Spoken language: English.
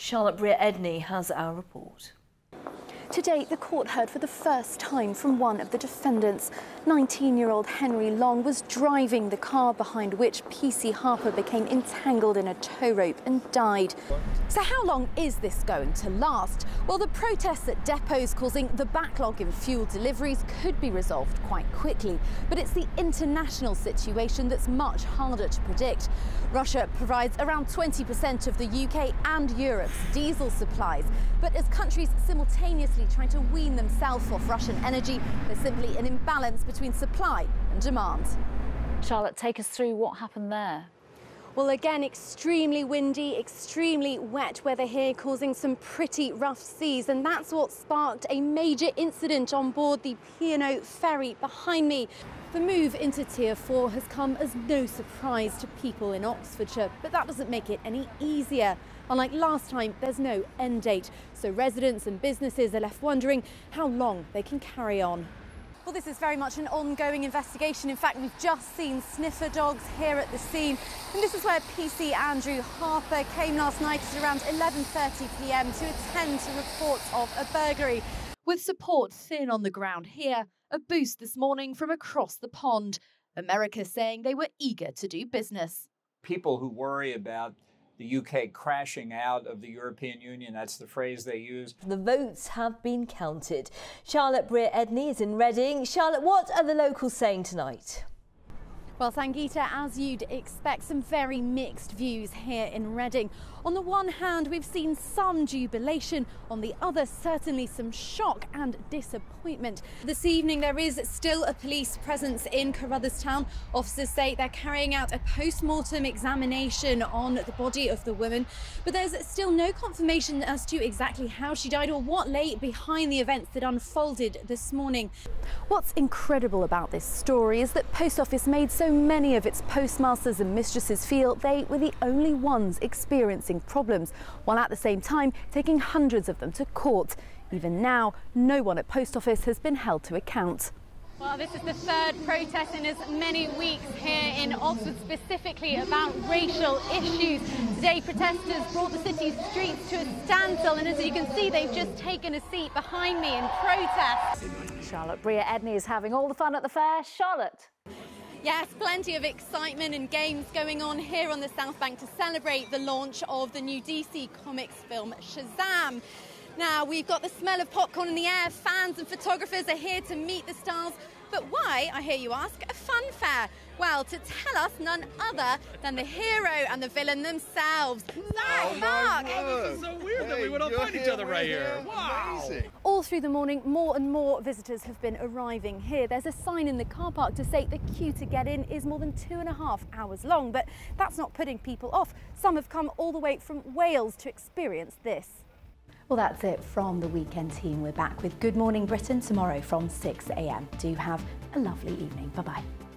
Charlotte Briere-Edney has our report. Today, the court heard for the first time from one of the defendants. 19-year-old Henry Long was driving the car behind which PC Harper became entangled in a tow rope and died. So how long is this going to last? Well, the protests at depots causing the backlog in fuel deliveries could be resolved quite quickly. But it's the international situation that's much harder to predict. Russia provides around 20% of the UK and Europe's diesel supplies. But as countries simultaneously trying to wean themselves off Russian energy. There's simply an imbalance between supply and demand. Charlotte, take us through what happened there. Well, again, extremely windy, extremely wet weather here, causing some pretty rough seas. And that's what sparked a major incident on board the P&O ferry behind me. The move into Tier 4 has come as no surprise to people in Oxfordshire, but that doesn't make it any easier. Unlike last time, there's no end date, so residents and businesses are left wondering how long they can carry on. Well, this is very much an ongoing investigation. In fact, we've just seen sniffer dogs here at the scene. And this is where PC Andrew Harper came last night at around 11.30pm to attend to reports of a burglary. With support thin on the ground here, a boost this morning from across the pond. America saying they were eager to do business. People who worry about the UK crashing out of the European Union. That's the phrase they use. The votes have been counted. Charlotte Briere-Edney is in Reading. Charlotte, what are the locals saying tonight? Well, Sangeeta, as you'd expect, some very mixed views here in Reading. On the one hand, we've seen some jubilation. On the other, certainly some shock and disappointment. This evening, there is still a police presence in Carruthers-Town. Officers say they're carrying out a post-mortem examination on the body of the woman. But there's still no confirmation as to exactly how she died or what lay behind the events that unfolded this morning. What's incredible about this story is that Post Office made so many of its postmasters and mistresses feel they were the only ones experiencing problems, while at the same time taking hundreds of them to court. Even now, no one at Post Office has been held to account. Well, this is the third protest in as many weeks here in Oxford, specifically about racial issues. Today, protesters brought the city's streets to a standstill, and as you can see, they've just taken a seat behind me in protest. Charlotte Briere-Edney is having all the fun at the fair. Charlotte. Yes, plenty of excitement and games going on here on the South Bank to celebrate the launch of the new DC Comics film Shazam. Now, we've got the smell of popcorn in the air, fans and photographers are here to meet the stars. But why, I hear you ask, a fun fair? Well, to tell us none other than the hero and the villain themselves. Zach, oh Mark! This is so weird hey, that we would all find each other right here. here. Wow! Amazing. All through the morning, more and more visitors have been arriving here. There's a sign in the car park to say the queue to get in is more than two and a half hours long, but that's not putting people off. Some have come all the way from Wales to experience this. Well, that's it from the weekend team. We're back with Good Morning Britain tomorrow from 6am. Do have a lovely evening. Bye bye.